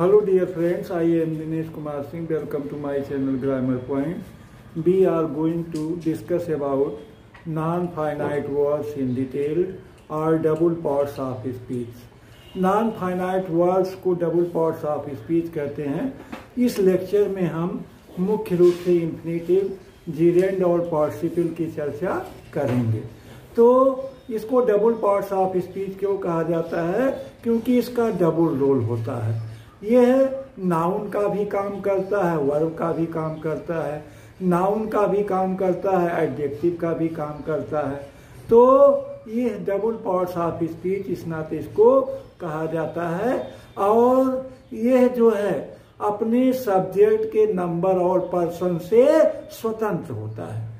Hello dear friends I am Dinesh Kumar Singh welcome to my channel grammar point we are going to discuss about non finite words in detail और double parts of speech non finite words को double parts of speech कहते हैं। इस lecture में हम मुख्य रूप से इन्फिनेटिव जीरेंड और पार्टिपल की चर्चा करेंगे। तो इसको डबल पार्ट्स ऑफ़ स्पीच क्यों कहा जाता है? क्योंकि इसका डबल रोल होता है। यह नाउन का भी काम करता है, वर्ब का भी काम करता है, नाउन का भी काम करता है, एडजेक्टिव का भी काम करता है। तो ये डबल पार्ट्स ऑफ़ स्पीच इस नाते इसको कहा जाता है। और यह जो है, अपने सब्जेक्ट के नंबर और पर्सन से स्वतंत्र होता है।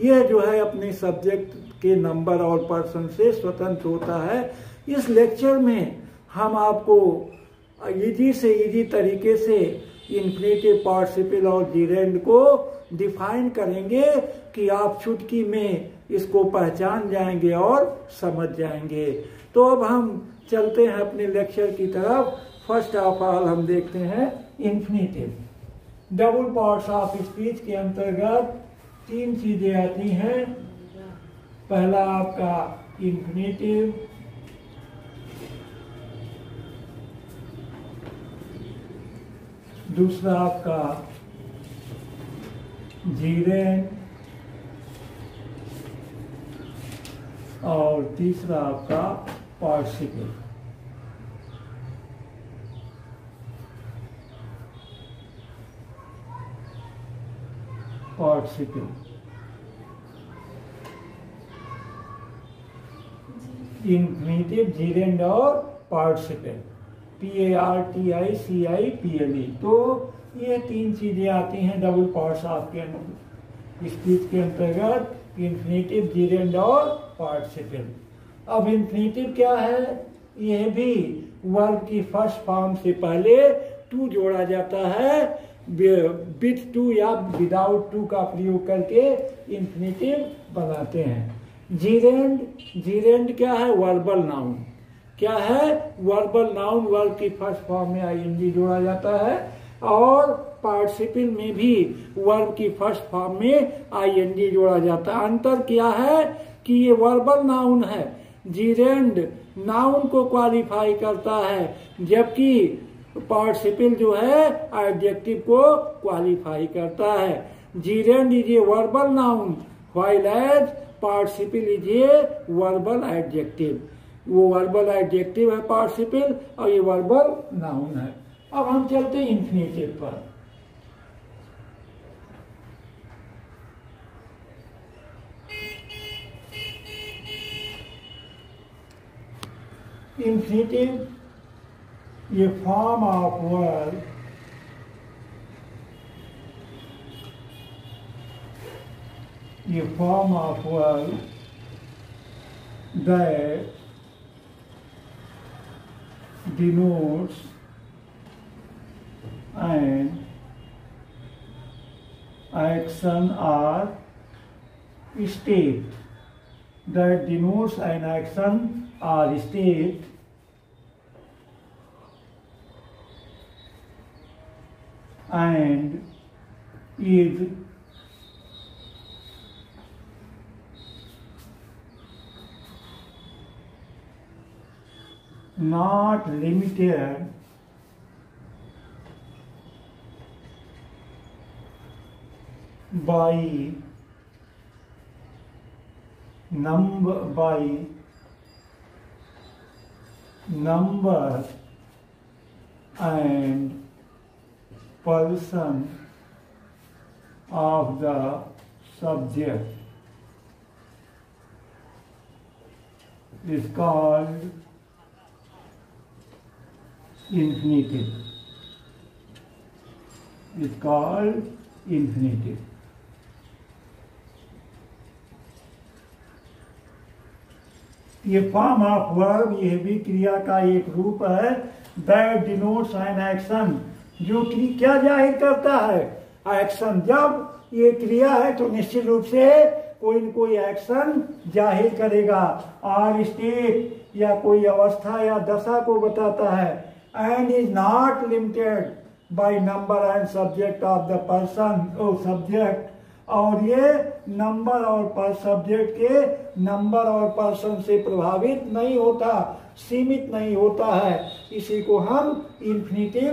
यह जो है, अपने सब्जेक्ट के नंबर और पर्सन से स्वतंत्र होता है। इस लेक्चर में हम आपको इजी से इजी तरीके से इन्फिनेटिव पार्टिसिपल और जीरेंड को डिफाइन करेंगे कि आप चुटकी में इसको पहचान जाएँगे और समझ जाएँगे। तो अब हम चलते हैं अपने लेक्चर की तरफ़। फ़र्स्ट ऑफ़ ऑल हम देखते हैं infinitive double parts of speech के अंतर्गत तीन चीज़ें आती हैं। पहला आपका इन्फिनेटिव दूसरा आपका जीरेन और तीसरा आपका पार्टिसिपल पार्टिसिपल इन्फिनेटिव जीरेंड और participle P A R T I C I P L E तो ये तीन चीज़ें आती हैं डबल पार्ट्स आपके स्पीच के अंतर्गत इन्फिनेटिव जीरेंड और पार्टिसिपल अब इन्फिनेटिव क्या है? यह भी वर्ब की फ़र्स्ट फॉर्म से पहले टू जोड़ा जाता है। विथ टू या विदाउट टू का प्रयोग करके इन्फिनेटिव बनाते हैं। जीरेंड जीरेंड क्या है? वर्बल नाउन क्या है? वर्बल नाउन वर्ब की फ़र्स्ट फॉर्म में आई जोड़ा जाता है और पार्टिसिपल में भी वर्ब की फ़र्स्ट फॉर्म में आई जोड़ा जाता है। अंतर क्या है कि ये वर्बल नाउन है। जीरेंड नाउन को क्वालिफाई करता है, जबकि पार्टिसिपल जो है एडजेक्टिव को क्वालिफाई करता है। Gerund is a verbal noun while as participle is a verbal adjective वो वर्बल एडजेक्टिव है पार्टिसिपल और ये वर्बल नाउन है। अब हम चलते हैं इन्फिनेटिव पर। Infinitive, ये फॉर्म ऑफ़ word ये form of word that denotes an action or state that denotes an action or state and is not limited by number by number and person of the subject. Is called infinitive. Is called infinitive. ये form of verb यह भी क्रिया का एक रूप है that denotes an action जो कि क्या ज़ाहिर करता है एक्शन जब ये क्रिया है तो निश्चित रूप से कोई न कोई एक्शन ज़ाहिर करेगा और स्टेट या कोई अवस्था या दशा को बताता है and is not limited by number and subject of the person or subject, और ये नंबर और पर सब्जेक्ट के नंबर और पर्सन से प्रभावित नहीं होता, सीमित नहीं होता है। इसी को हम इंफिनिटिव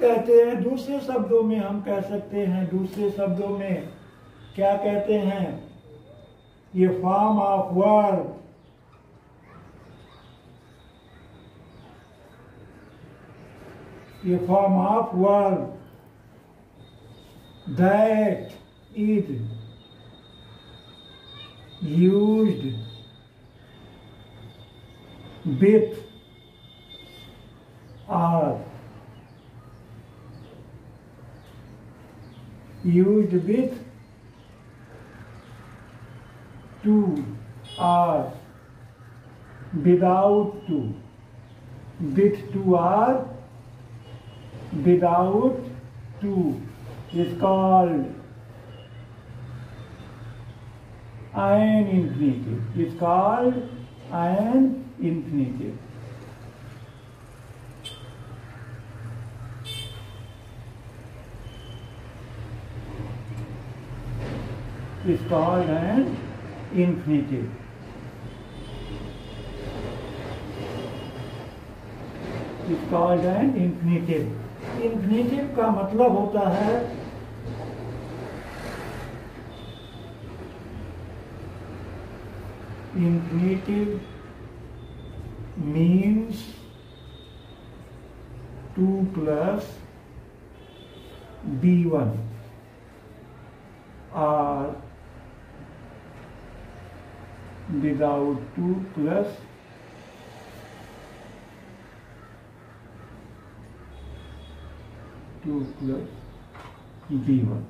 कहते हैं। दूसरे शब्दों में हम कह सकते हैं, दूसरे शब्दों में क्या कहते हैं? ये form of word a form of verb that is used with or used with to or without to with to or without to is called an infinitive. It's called an infinitive. It's called an infinitive. It's called an infinitive. Infinitive का मतलब होता है infinitive means to plus V one or without to to plus V one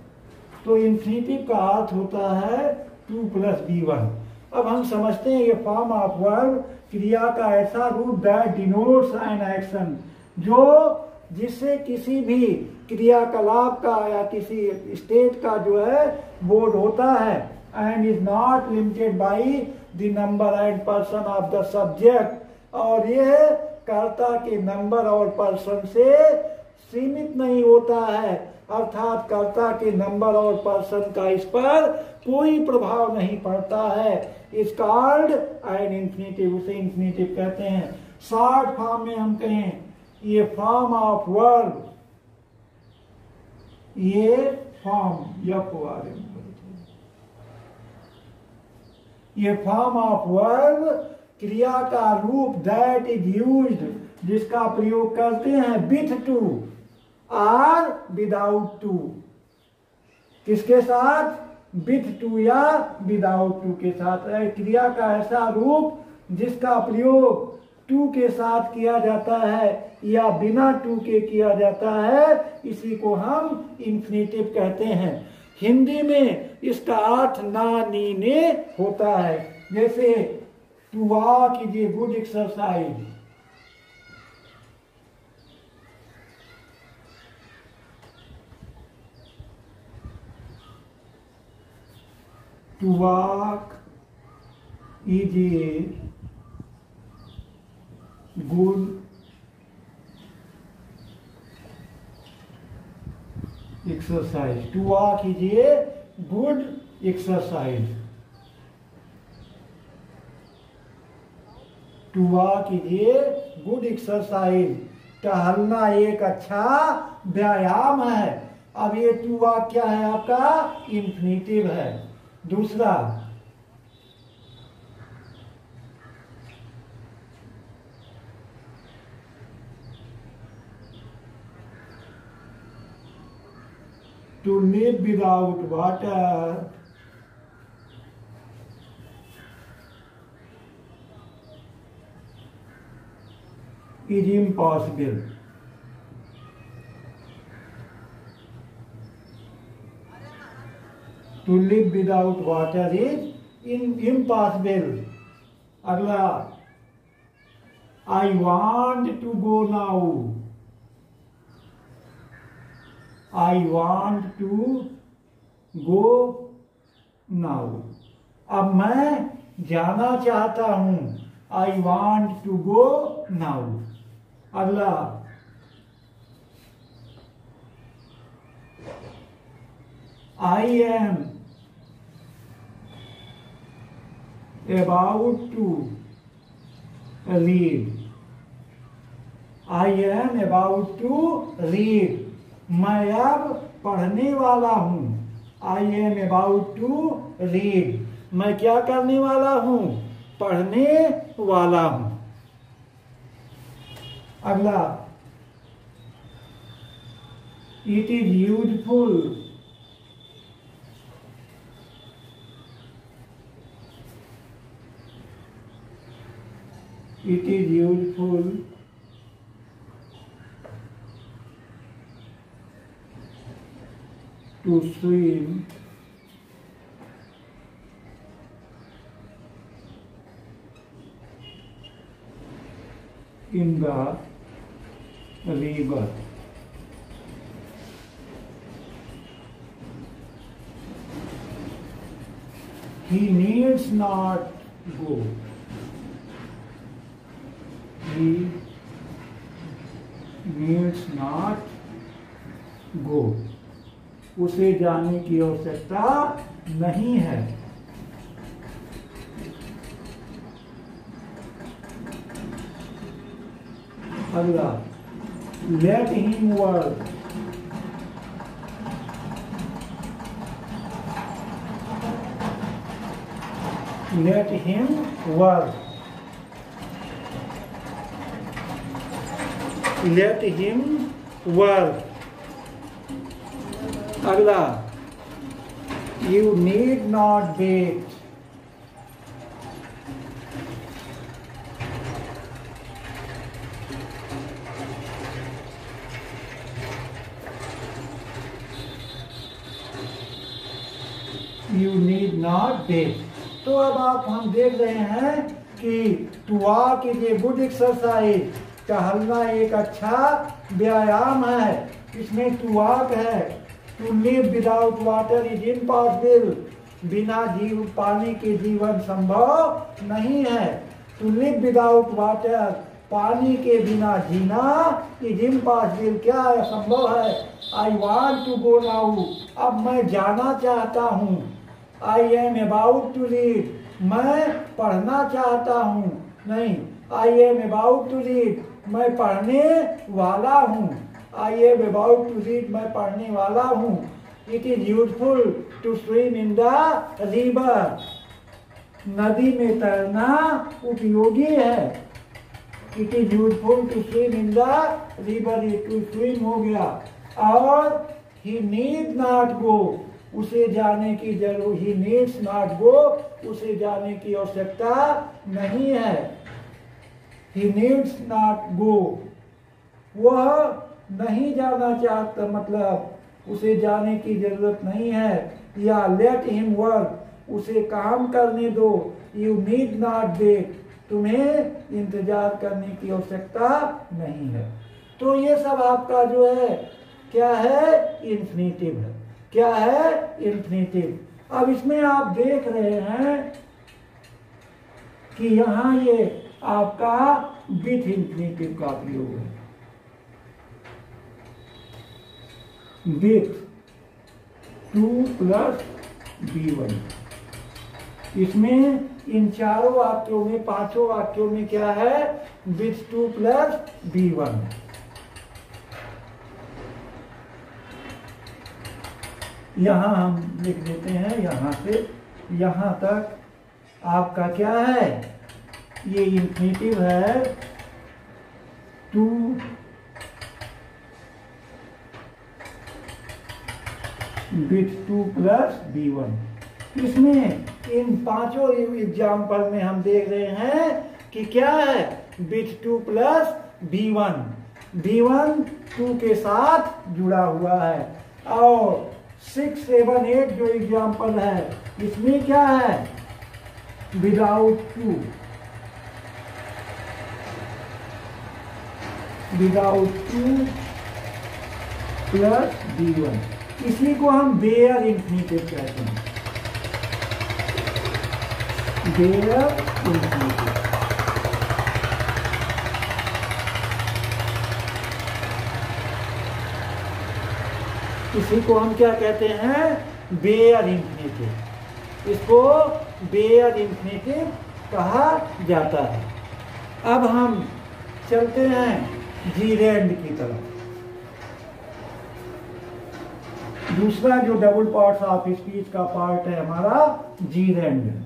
तो infinitive का अर्थ होता है to plus B one अब हम समझते हैं ये फॉर्म ऑफ़ वर्ब क्रिया का ऐसा रूप दैट डिनोट्स एन एक्शन जो जिससे किसी भी क्रियाकलाप का या किसी स्टेट का जो है बोर्ड होता है and is not limited by the number and person of the subject और यह कर्ता के नंबर और पर्सन से सीमित नहीं होता है। अर्थात कर्ता के नंबर और पर्सन का इस पर कोई प्रभाव नहीं पड़ता है। इस कार्ड एंड इंफिनिटिव उसे इंफिनिटिव कहते हैं। शॉर्ट फॉर्म में हम कहें, ये फॉर्म ऑफ़ वर्ब, ये फॉर्म यफ ये फॉर्म ऑफ़ वर्ब क्रिया का रूप दैट इज़ यूज्ड जिसका प्रयोग करते हैं with to or without to किसके साथ? विथ टू या विदाउट टू के साथ। क्रिया का ऐसा रूप जिसका प्रयोग टू के साथ किया जाता है या बिना टू के किया जाता है, इसी को हम इंफिनेटिव कहते हैं। हिंदी में इसका अर्थ ना नी ने होता है। जैसे to walk is a good exercise to walk is a good exercise. To walk is a good exercise. To walk is a good exercise टहलना एक अच्छा व्यायाम है अब ये टू वाक क्या है आपका इंफिनिटिव है दूसरा। To nap without water is impossible to live without water is in impossible अगला I want to go now I want to go now अब मैं जाना चाहता हूँ। I want to go now अगला I am about to read. I am about to read. मैं अब पढ़ने वाला हूँ. I am about to read मैं क्या करने वाला हूँ? पढ़ने वाला हूँ. अगला. It is useful it is useful to swim in the river. He needs not go. He needs not go. उसे जाने की आवश्यकता नहीं है। अगला लेट हिम वर्क लेट him work. Let him work अगला you need not wait you need not wait तो अब आप हम देख रहे हैं कि to is a good exercise टहलना एक अच्छा व्यायाम है। इसमें टू है। To live without water is impossible बिना जीव पानी के जीवन संभव नहीं है। टू लिव विदाउट वाटर पानी के बिना जीना इज़ इम्पॉसिबल क्या असंभव है? I want to go now अब मैं जाना चाहता हूँ। I am about to read मैं पढ़ना चाहता हूँ। नहीं I am about to read मैं पढ़ने वाला हूँ। I am about to read मैं पढ़ने वाला हूँ। It is useful to swim in the river. नदी में तैरना उपयोगी है। It is useful to swim in the river to swim हो गया। और ही नीड नॉट गो, उसे जाने की ज़रूर, ही नीड्स नॉट गो, उसे जाने की आवश्यकता नहीं है। ही नीड्स नॉट गो वह नहीं जाना चाहता मतलब उसे जाने की ज़रूरत नहीं है। या लेट हिम वर्क उसे काम करने दो। यू नीड नॉट वेट तुम्हें इंतज़ार करने की आवश्यकता नहीं है। तो ये सब आपका जो है, क्या है? इंफिनिटिव है। क्या है? इंफिनिटिव अब इसमें आप देख रहे हैं कि यहाँ ये आपका विथ इंफिनिटिव का प्रयोग है। With to plus V one. इसमें इन चारों वाक्यों में, पाँचों वाक्यों में क्या है? With to plus V one. यहाँ हम लिख देते हैं, यहाँ से, यहाँ तक आपका क्या है? ये इंफिनिटिव है to with to plus V one इसमें इन पाँचों एग्ज़ाम्पल में हम देख रहे हैं कि क्या है? With to plus V one V one to के साथ जुड़ा हुआ है। और सिक्स सेवन एट जो एग्ज़ाम्पल है, इसमें क्या है? Without to without to plus V one इसी को हम बेयर इंफिनिटिव कहते हैं। बेयर इंफिनिटिव इसी को हम क्या कहते हैं? बेयर इंफिनेटिव इसको बेयर इंफिनेटिव कहा जाता है। अब हम चलते हैं। जीरेंड की तरफ़ दूसरा जो डबल पार्ट ऑफ़ स्पीच का पार्ट है, हमारा gerund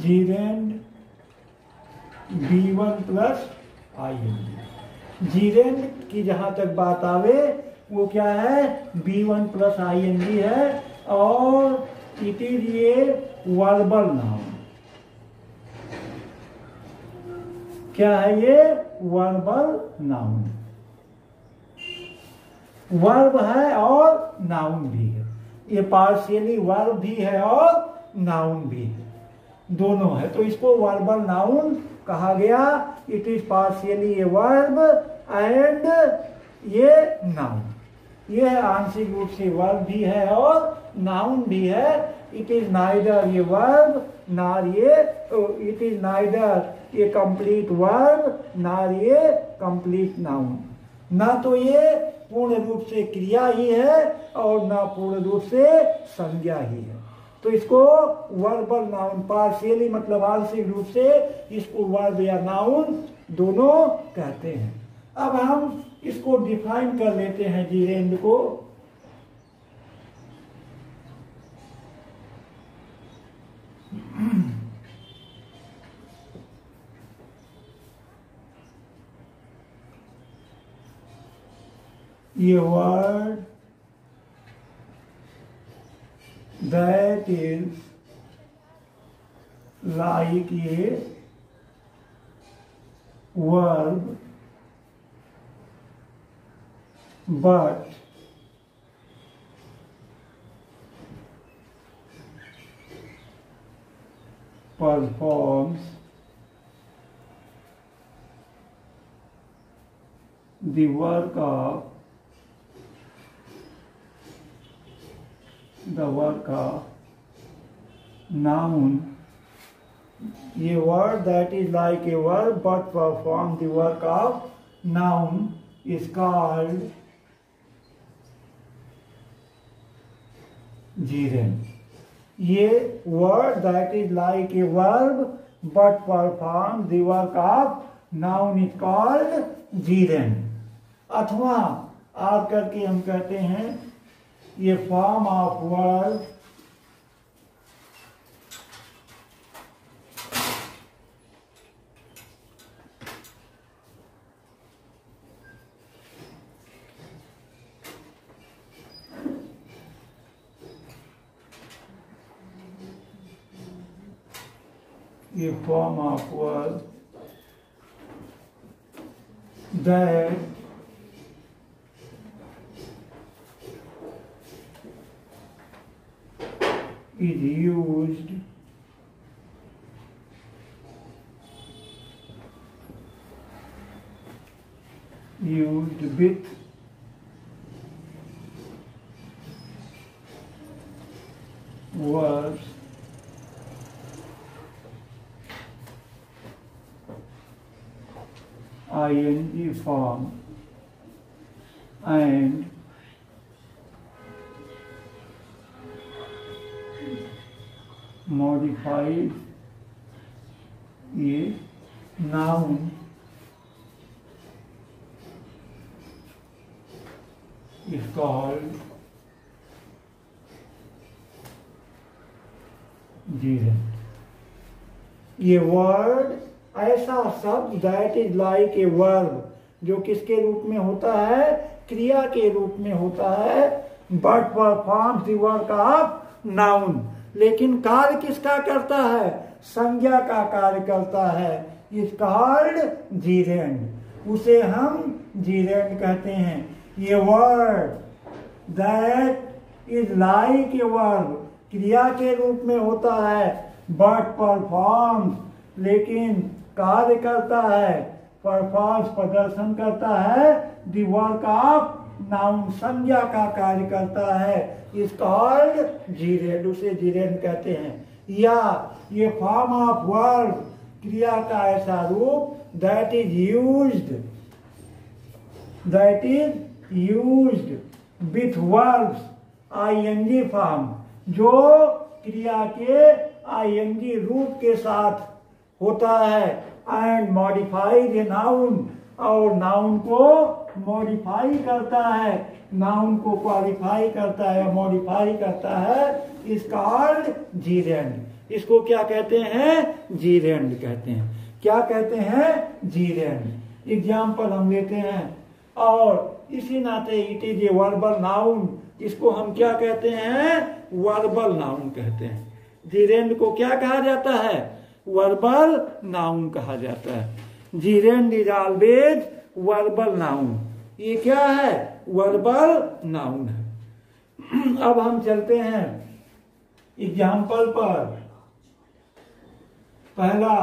gerund V one plus I gerund की जहाँ तक बात आवे, वो क्या है? V one plus I N G है और इट इज़ ये वर्बल नाउन क्या है ये? वर्बल नाउन वर्ब है और नाउन भी है। ये पार्शियली वर्ब भी है और नाउन भी है। दोनों है तो इसको वर्बल नाउन कहा गया it is partially a verb and ये नाउन ये आंशिक रूप से वर्ब भी है और नाउन भी है। इट इज़ नाइडर ये वर्ब नार ये इट इज़ नाइडर ये कंप्लीट वर्ब नार ये कंप्लीट नाउन ना तो ये पूर्ण रूप से क्रिया ही है और ना पूर्ण रूप से संज्ञा ही है। तो इसको वर्बल नाउन पार्शियली मतलब आंशिक रूप से इसको वर्ब या नाउन दोनों कहते हैं। अब हम इसको डिफाइन कर लेते हैं जीरेंड को। ये word that is like a verb but performs the work of work of noun a word that is like a verb but perform the work of noun is called gerund ये word that is like a verb but perform the work of noun is called gerund अथवा आर करके हम कहते हैं a form of verb a form of is used used with verbs ing form and modified a noun is called gerund. ये word ऐसा शब्द that is like a verb जो किसके रूप में होता है? क्रिया के रूप में होता है। But performs the work of noun लेकिन कार्य किसका करता है? संज्ञा का कार्य करता है। इस कॉल्ड जीरेंड उसे हम जीरेंड कहते हैं। ये word that is like a verb क्रिया के रूप में होता है बट परफॉर्म्स लेकिन कार्य करता है परफॉर्म्स प्रदर्शन करता है दी वर्क ऑफ़ नाउन संज्ञा का कार्य करता है। इस कॉल्ड जीरेंड उसे जीरेंड कहते हैं। या, ये फॉर्म ऑफ़ वर्ड क्रिया का ऐसा रूप that is used that is used with verbs ING form जो क्रिया के आईएनजी रूप के साथ होता है। एंड मॉडिफाइड ए नाउन और नाउन को मॉडिफाई करता है। नाउन को क्वालिफाई करता है मॉडिफाई करता है इस कॉल्ड जीरेंड इसको क्या कहते हैं? जीरेंड कहते हैं। क्या कहते हैं? जीरेंड एग्ज़ाम्पल हम लेते हैं। और इसी नाते it is a verbal noun इसको हम क्या कहते हैं? वर्बल नाउन कहते हैं। जीरेंड को क्या कहा जाता है? वर्बल नाउन कहा जाता है। Gerund is always verbal noun. ये क्या है? वर्बल नाउन है। अब हम चलते हैं एग्ज़ाम्पल पर। पहला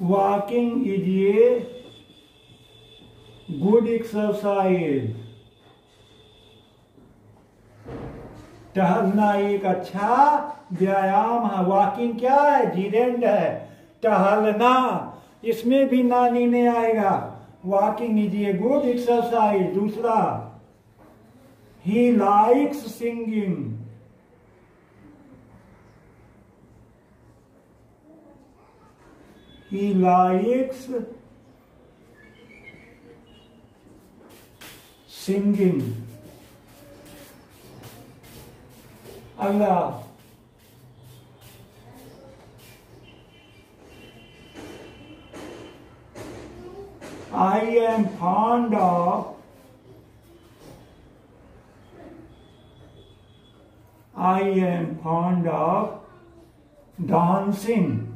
walking is a good exercise टहलना एक अच्छा व्यायाम है। वॉकिंग क्या है? जीरेंड है। टहलना, इसमें भी नानी नहीं आएगा। Walking is a good exercise दूसरा ही likes singing he likes singing Allah. I am fond of I am fond of dancing.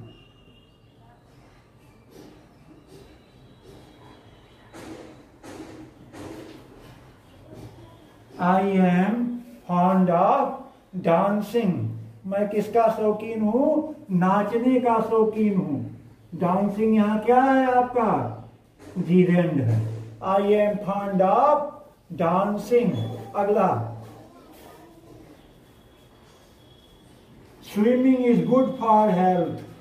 I am fond of dancing. मैं किसका शौकीन हूँ? नाचने का शौकीन हूँ। डांसिंग यहाँ क्या है आपका? धीरेन्द्र है। I am fond of dancing अगला। Swimming is good for health.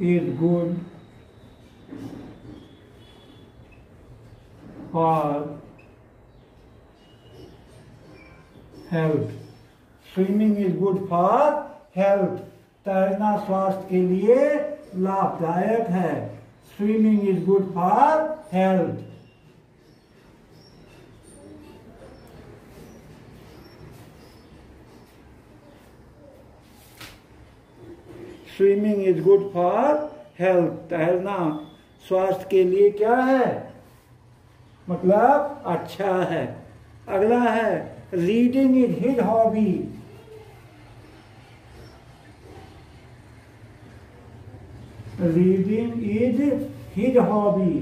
Is good for health. Swimming is good for health. तैरना स्वास्थ्य के लिए लाभदायक है swimming is good for health swimming is good for health तैरना स्वास्थ्य के लिए क्या है? मतलब अच्छा है। अगला है reading is his hobby reading is his hobby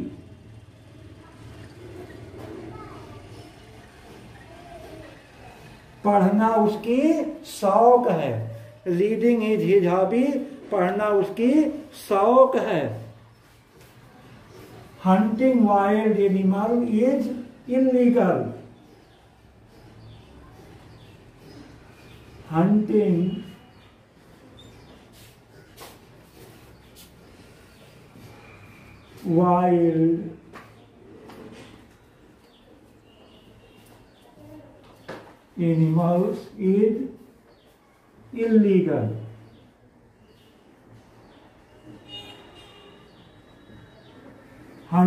पढ़ना उसकी शौक है। रीडिंग इज़ हिज हॉबी पढ़ना उसकी शौक है hunting wild animal is illegal hunting wild animals is illegal.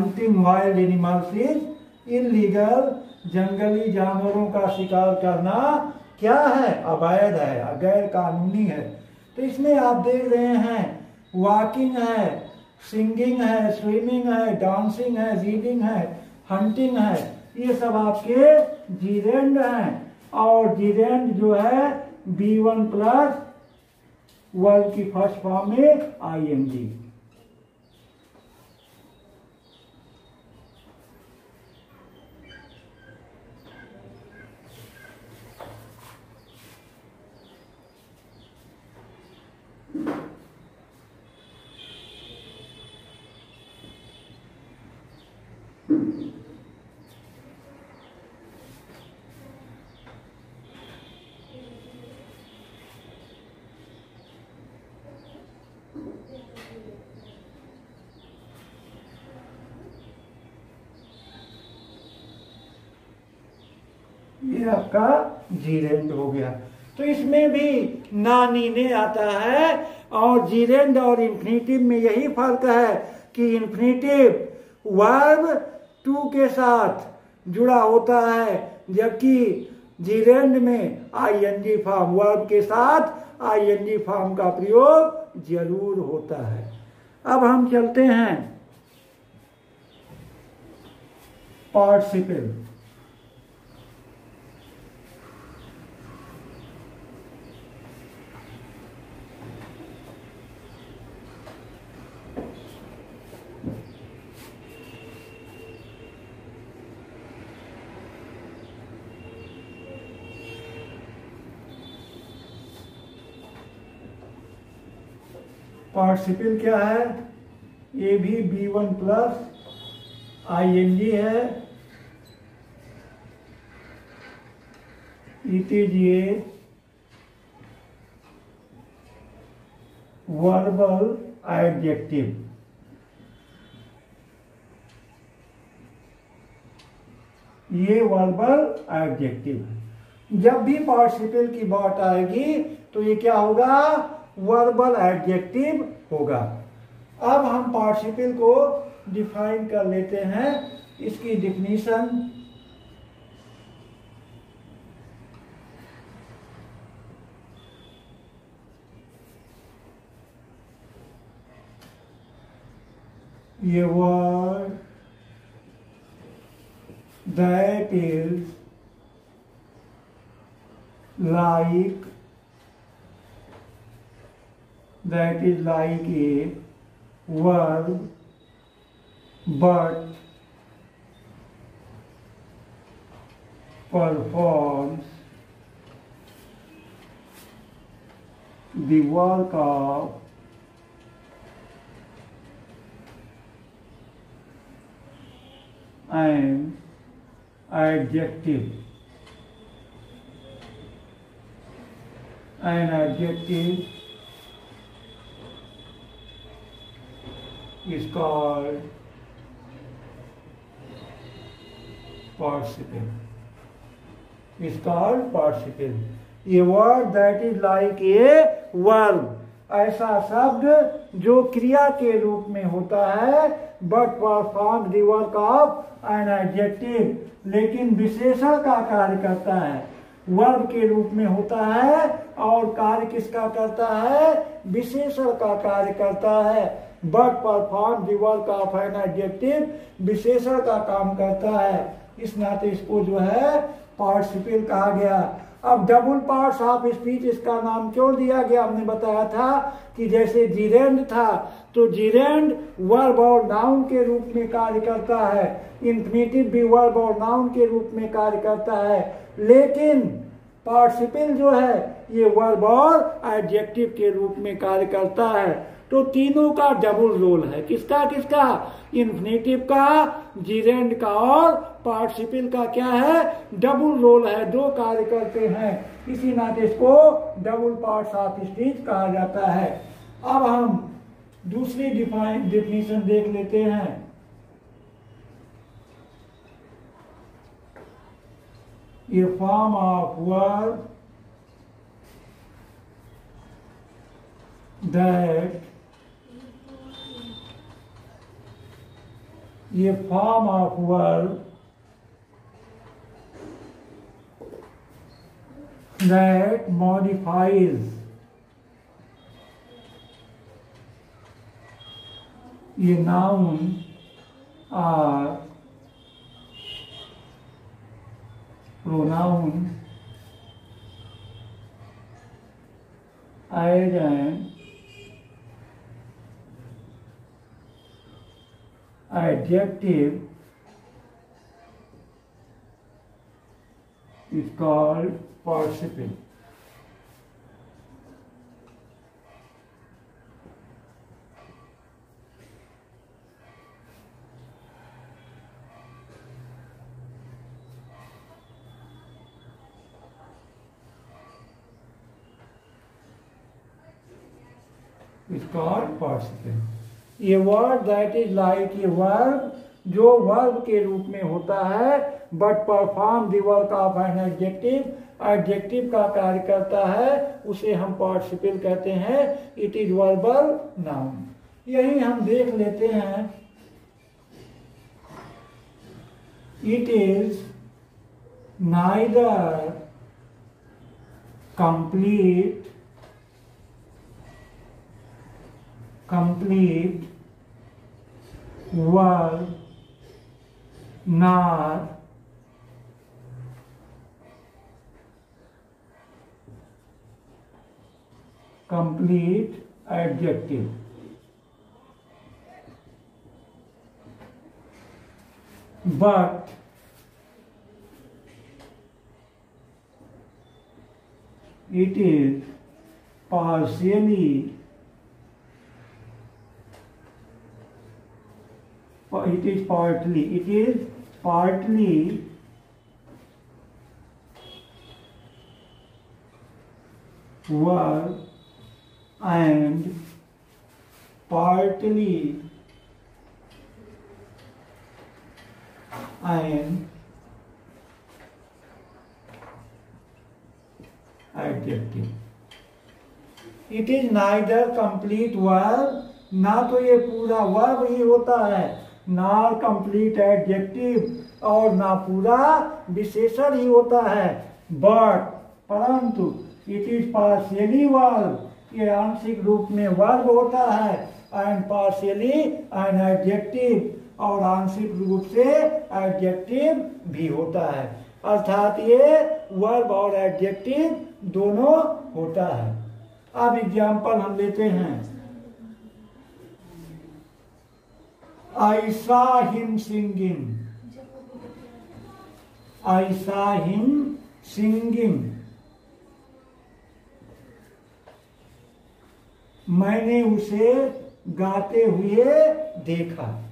Hunting wild animals is illegal जंगली जानवरों का शिकार करना क्या है? अवैध है गैर कानूनी है। तो इसमें आप देख रहे हैं वॉकिंग है सिंगिंग है स्विमिंग है डांसिंग है रीडिंग है हंटिंग है। ये सब आपके जीरेंड हैं। और जीरेंड जो है बी वन प्लस वर्ल्ड की फ़र्स्ट फॉर्म में आई एन जी ये आपका जीरेंड हो गया। तो इसमें भी नानी ने आता है और जीरेंड और इंफिनिटिव में यही फ़र्क है कि इंफिनिटिव वर्ब टू के साथ जुड़ा होता है, जबकि जीरेंड में आईएनजी फॉर्म वर्ब के साथ आईएनजी फॉर्म का प्रयोग ज़रूर होता है। अब हम चलते हैं। पार्टिसिपल पार्टिसिपल क्या है? ये भी V one plus I N G है। It is a verbal adjective ये वर्बल एडजेक्टिव जब भी पार्टिसिपल की बात आएगी तो ये क्या होगा? वर्बल एडजेक्टिव होगा। अब हम पार्टिसिपल को डिफाइन कर लेते हैं। इसकी डिफिनीशन ये word that is like that is like a verb but performs the work of an adjective. An adjective is called participle. Is called participle. A word that is like a verb. ऐसा शब्द जो क्रिया के रूप में होता है but perform the work of an adjective लेकिन विशेषण का कार्य करता है वर्ब के रूप में होता है और कार्य किसका करता है विशेषण का कार्य करता है but perform the work of an adjective विशेषण का काम करता है। इस नाते इसको जो है पार्टिसिपल कहा गया। अब डबल पार्ट्स ऑफ़ स्पीच इसका नाम क्यों दिया गया? हमने बताया था कि जैसे जीरेंड था तो जीरेंड वर्ब और नाउन के रूप में कार्य करता है। इंफिनिटिव भी वर्ब और नाउन के रूप में कार्य करता है। लेकिन पार्टिसिपल जो है, ये वर्ब और एडजेक्टिव के रूप में कार्य करता है। तो तीनों का डबल रोल है। किसका किसका? इन्फिनेटिव का जीरेंड का और पार्टिसिपल का क्या है? डबल रोल है। दो कार्य करते हैं। इसी नाते इसको डबल पार्ट्स ऑफ़ स्पीच कहा जाता है। अब हम दूसरी डिफाइन डिफिनेशन देख लेते हैं। ये फॉर्म ऑफ़ वर्ड दैट ये form of verb that modifies a noun or pronoun as an adjective is called participle. It's called participle. A word that is like a verb, जो verb के रूप में होता है but perform the work of an adjective adjective का कार्य करता है, उसे हम पार्टिसिपल कहते हैं इट इज़ वर्बल नाउन यही हम देख लेते हैं। It is neither complete complete were not complete adjective. But it is partially it is partly it is partly verb and partly and adjective. It is neither complete verb ना तो ये पूरा verb ही होता है ना कंप्लीट एडजेक्टिव और ना पूरा विशेषण ही होता है। बट परंतु इट इज़ पार्शियली वर्ब ये आंशिक रूप में वर्ब होता है। एंड पार्शियली एंड एडजेक्टिव और आंशिक रूप से एडजेक्टिव भी होता है। अर्थात ये वर्ब और एडजेक्टिव दोनों होता है। अब एग्ज़ाम्पल हम लेते हैं। I saw him singing. I saw him singing. मैंने उसे गाते हुए देखा।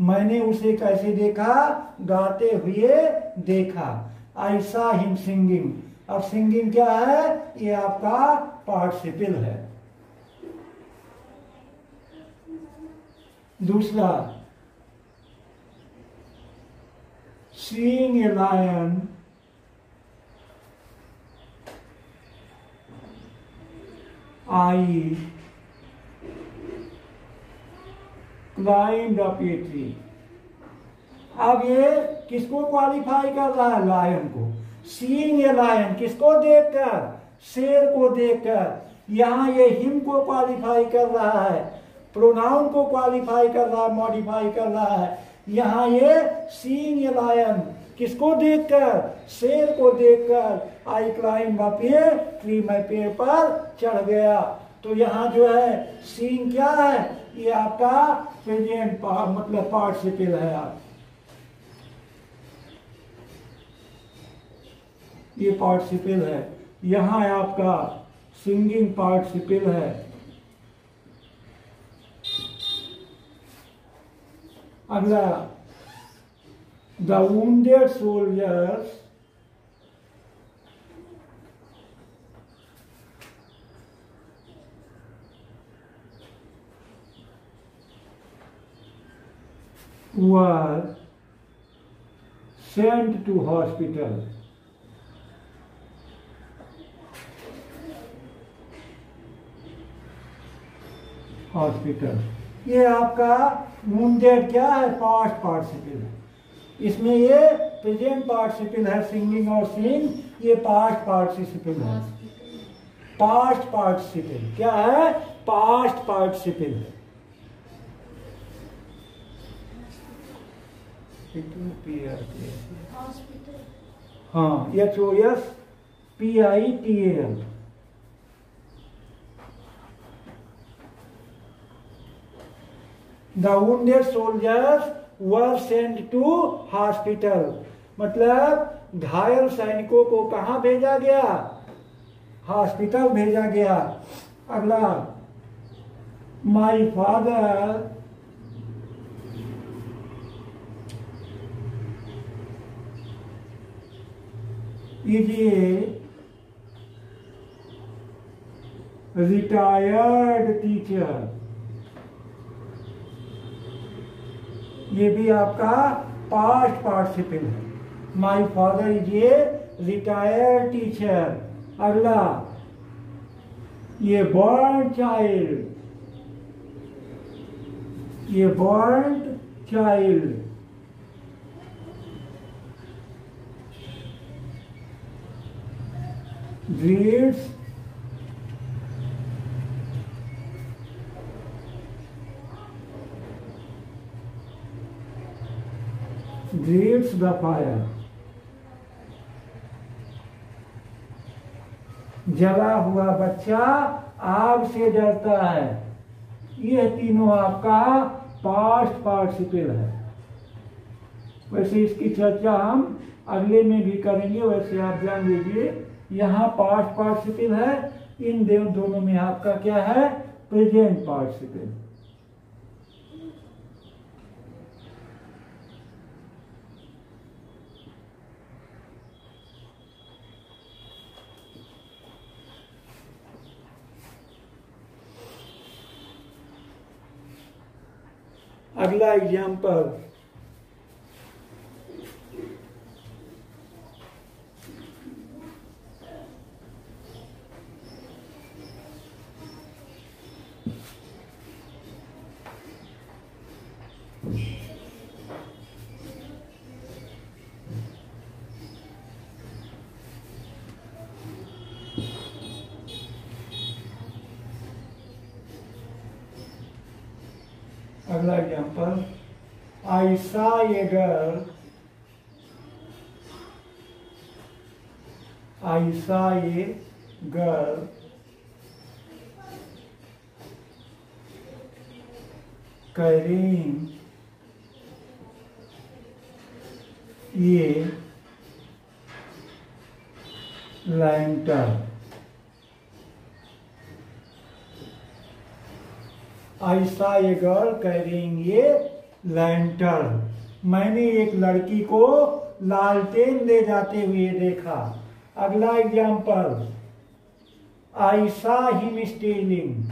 मैंने उसे कैसे देखा? गाते हुए देखा। ऐसा हिम सिंगिंग अब सिंगिंग क्या है? ये आपका पार्टिसिपल है। दूसरा seeing a lion I climbed up a tree. अब ये किसको क्वालिफाई कर रहा है लायन को? सीइंग ए लायन किसको देखकर शेर को देखकर यहाँ ये हिम को क्वालिफाई कर रहा है। प्रोनाउन को क्वालिफाई कर रहा है, मॉडिफाई कर रहा है। यहाँ ये सीन ये लायन किसको देखकर? शेर को देखकर आई क्लाइम पेड़ ट्री मैं पेड़ पर चढ़ गया। तो यहाँ जो है, सीन क्या है? ये आपका प्रेजेंट मतलब पार्टिसिपल है आप। ये पार्टिसिपल है। यहाँ आपका सिंगिंग पार्टिसिपल है। अगला the wounded soldiers were sent to hospital. Hospital. ये आपका वुंडेड क्या है? पास्ट पार्टिसिपल है। इसमें ये प्रेजेंट पार्टिसिपल है सिंगिंग और सींग ये पास्ट पार्टिसिपल है। पास्ट पार्टिसिपल क्या है? पास्ट पार्टिसिपल है। हाँ H O S P I T L the wounded soldiers were sent to hospital. मतलब घायल सैनिकों को कहा भेजा गया? हॉस्पिटल भेजा गया। अगला। My father is a retired teacher ये भी आपका पास्ट पार्टिसिपल है। My father is a retired teacher अगला। ये बॉर्न चाइल्ड ये born child reads reads the fire. जला हुआ बच्चा आग से डरता है। यह तीनों आपका पास्ट पार्टिसिपल है। वैसे इसकी चर्चा हम अगले में भी करेंगे, वैसे आप जान लीजिए, यहाँ पास्ट पार्टिसिपल है, इन दोनों में आपका क्या है? प्रेजेंट पार्टिसिपल अगला एग्ज़ाम्पल अगला example I saw a girl I saw a girl carrying a lantern I saw a girl carrying a lantern मैंने एक लड़की को लालटेन ले जाते हुए देखा। अगला एग्ज़ाम्पल आई सा हिम स्टीलिंग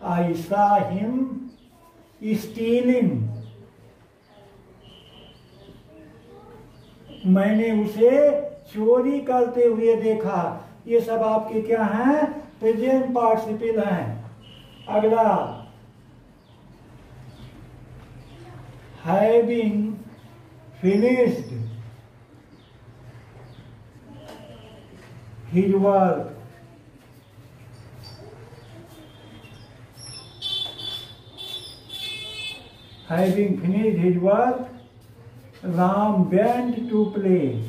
आई सा हिम स्टीलिंग मैंने उसे चोरी करते हुए देखा। ये सब आपके क्या हैं? प्रेजेंट पार्टिसिपल हैं। अगला having finished his work having finished his work ram went to play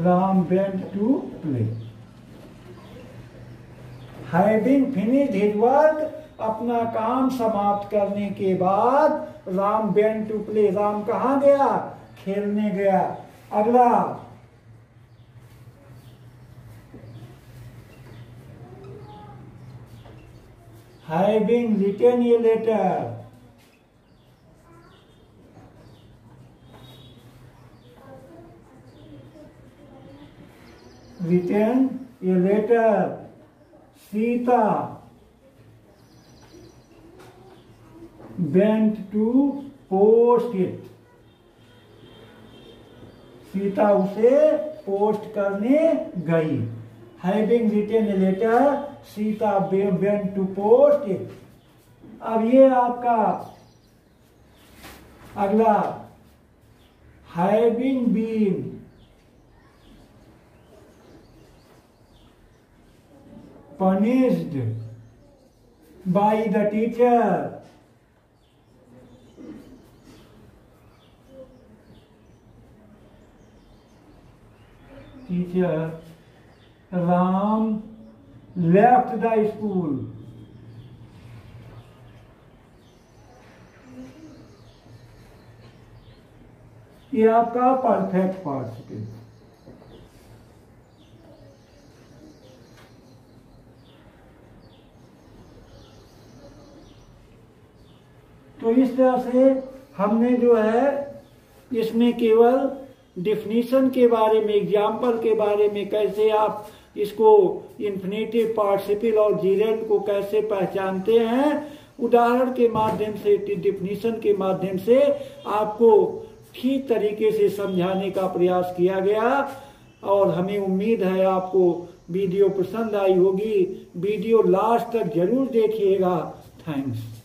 Ram went to play. Having finished his work, अपना काम समाप्त करने के बाद राम बैन टू प्ले। राम कहा गया? खेलने गया। अगला। Having written a letter. Written a letter. Sita went to post it. Sita उसे पोस्ट करने गई having written a letter Sita went to post it अब ये आपका अगला having been punished by the teacher. Teacher, Ram left the school. ये आपका perfect participle तो इस तरह से हमने जो है, इसमें केवल डिफिनीशन के बारे में एग्ज़ाम्पल के बारे में कैसे आप इसको इन्फिनेटिव पार्टिसिपल और जीरेंड को कैसे पहचानते हैं, उदाहरण के माध्यम से डिफिनीशन के माध्यम से आपको ठीक तरीके से समझाने का प्रयास किया गया। और हमें उम्मीद है आपको वीडियो पसंद आई होगी। वीडियो लास्ट तक ज़रूर देखिएगा। थैंक्स